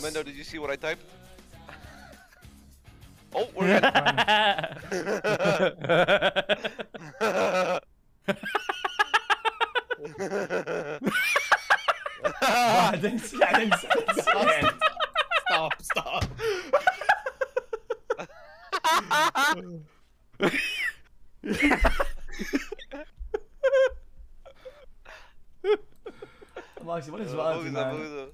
Mendo, did you see what I typed? Oh, we're didn't see it. Stop, stop. Moxxy, what is uh, wrong with you, man?